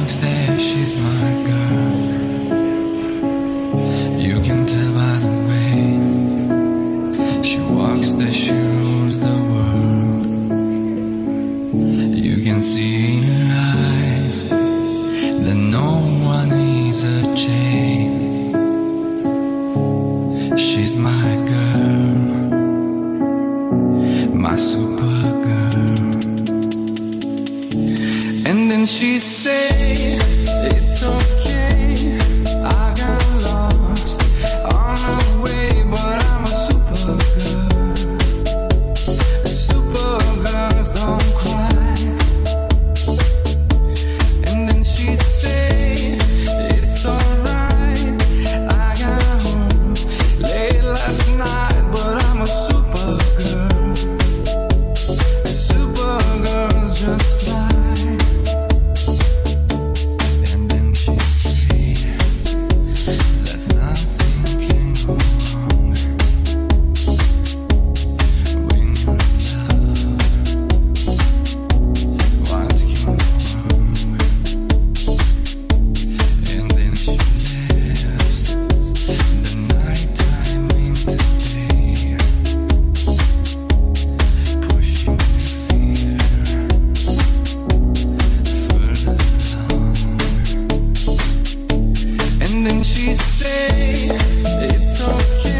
walks there, she's my girl. You can tell by the way she walks there. last night, but I'm a super. It's okay.